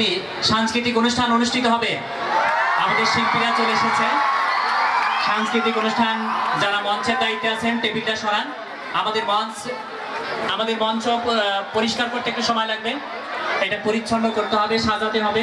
এখনই সাংস্কৃতিক অনুষ্ঠান অনুষ্ঠিত হবে। আমাদের শিল্পীরা চলে এসেছে। সাংস্কৃতিক অনুষ্ঠান যারা মঞ্চের দায়িত্বে আছেন, টেবিলটা সরান। আমাদের মঞ্চ আমাদের মঞ্চ পরিষ্কার করতে একটু সময় লাগবে। এটা পরিচ্ছন্ন করতে হবে, সাজাতে হবে।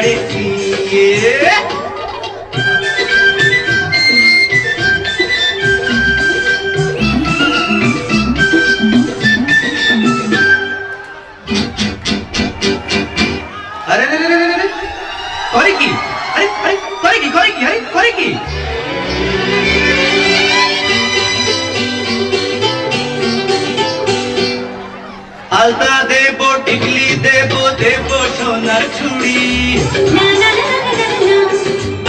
কি আলতা দেব টিকলি দেব দেব সোনার চুড়ি না না না না না না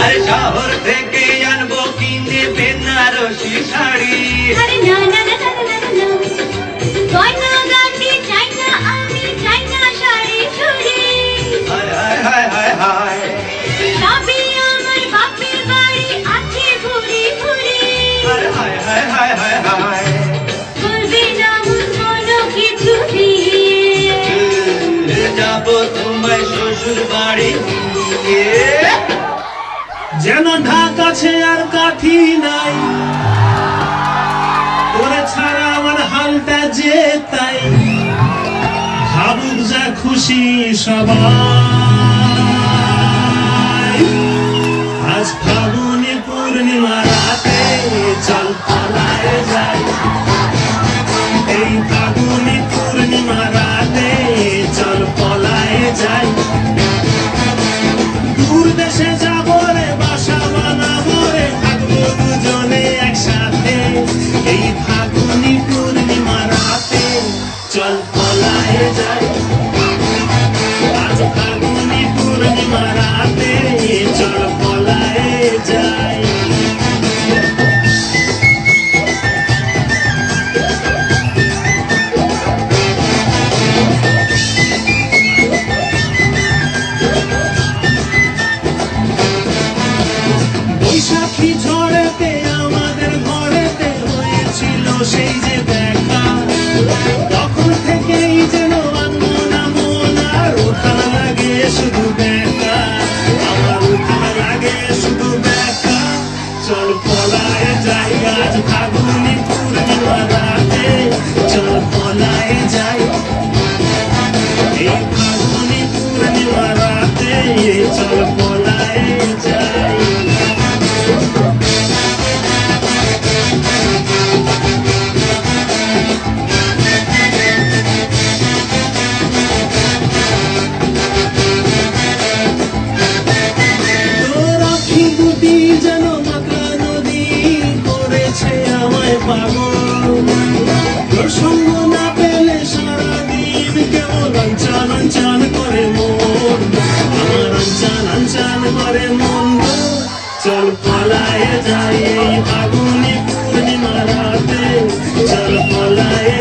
আরে শহর থেকে আনব কিনে বেনারসি শাড়ি। আরে না না না না না না গয়না গাটি চাই না আমি চাই না শাড়ি চুড়ি হায় হায় হায় হায় হায়। সবই আমার বাপের বাড়ি আছে ঘুরি ঘুরি। হায় হায় হায় হায় হায়। যেন ঢাক আছে আর কাঠি নাই। তোরে ছাড়া আমার হালটা যে তাই। ভাবুক যা খুশি সবাই। আজ চল পলায় করে মন। চল পালায় যাই এই ফাগুনি পূর্ণিমা চল পলায়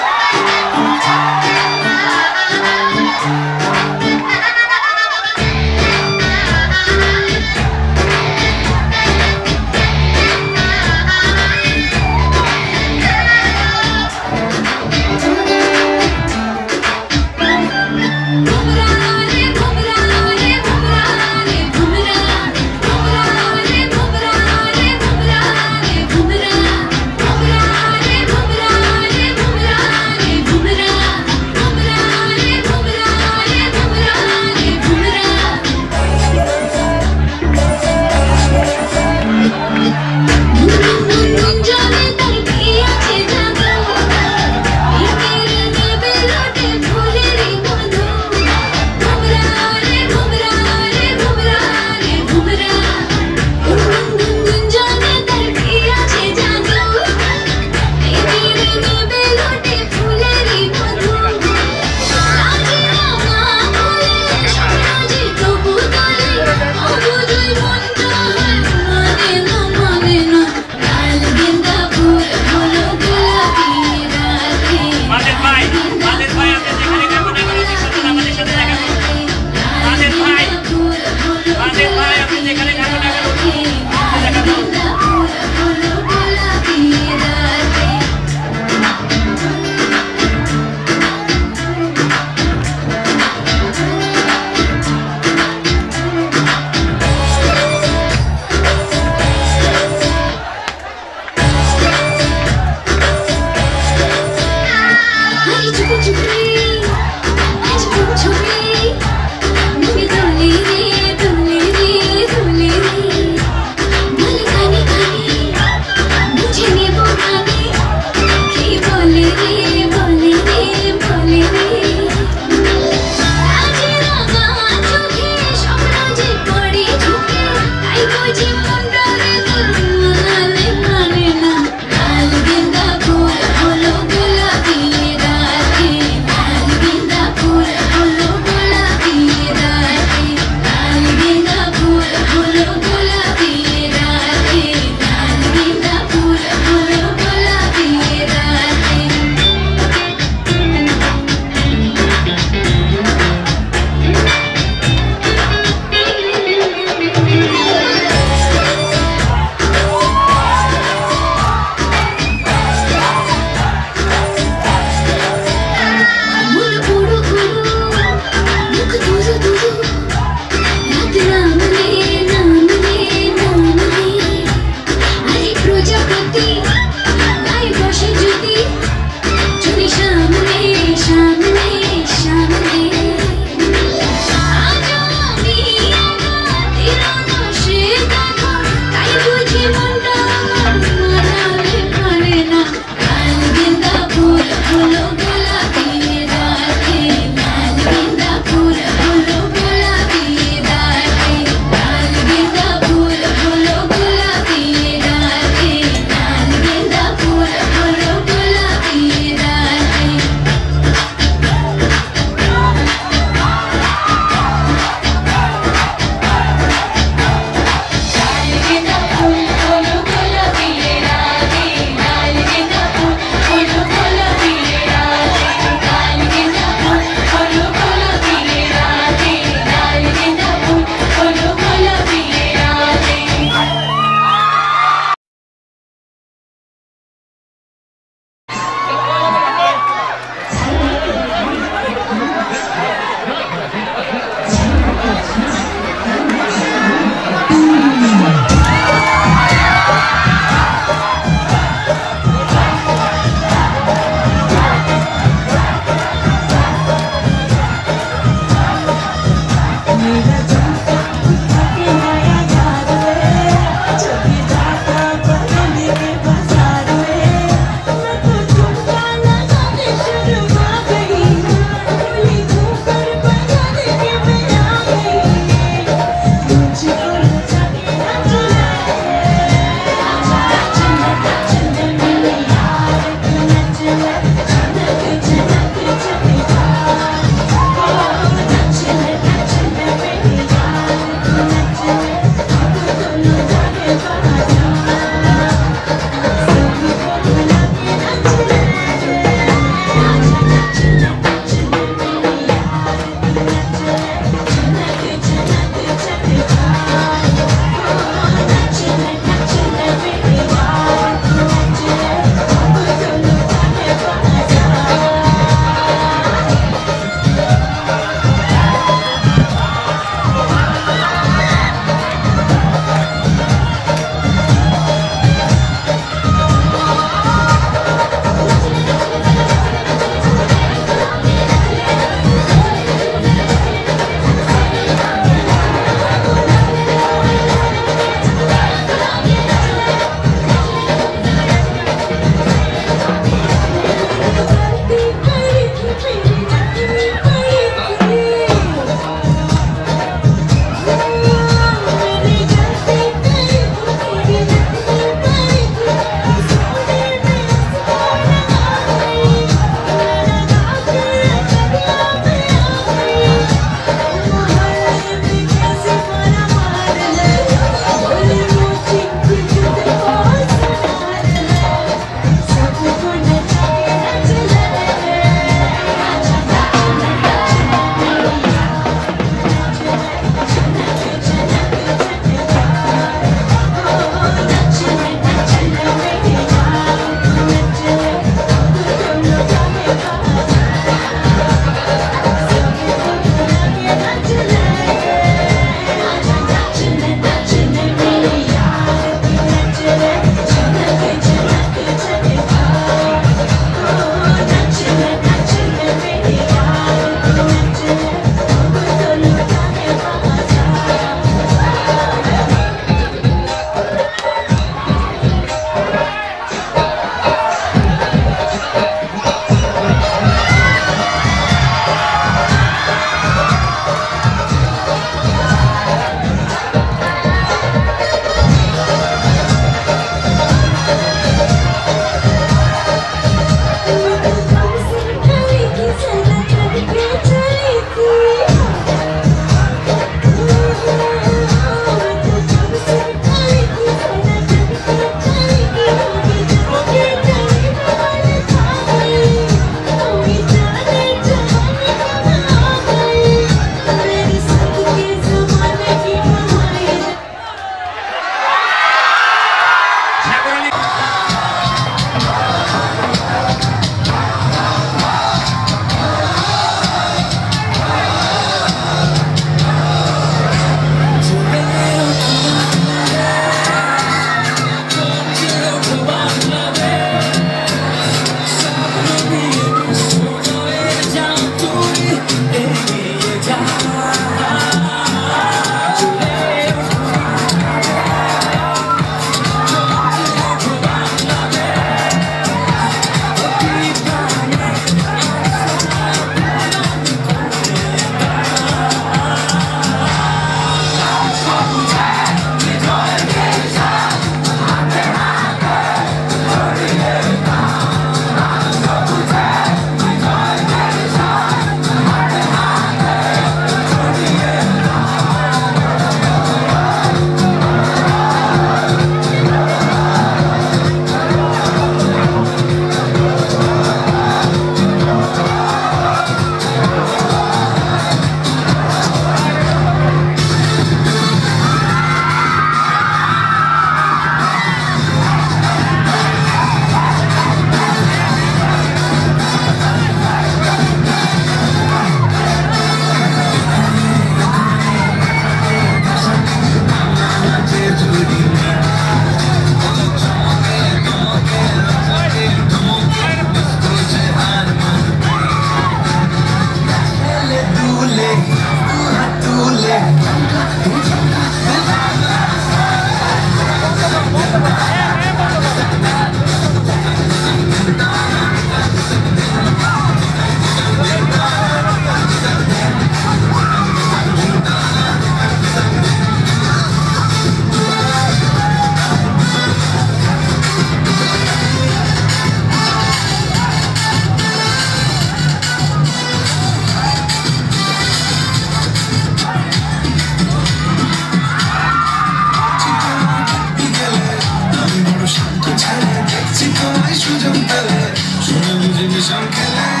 I'm killing.